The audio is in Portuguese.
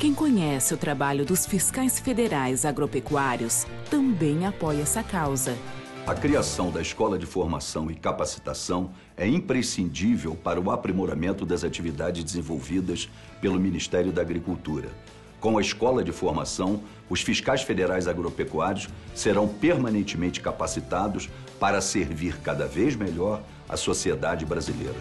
Quem conhece o trabalho dos fiscais federais agropecuários também apoia essa causa. A criação da Escola de Formação e Capacitação é imprescindível para o aprimoramento das atividades desenvolvidas pelo Ministério da Agricultura. Com a Escola de Formação, os fiscais federais agropecuários serão permanentemente capacitados para servir cada vez melhor a sociedade brasileira.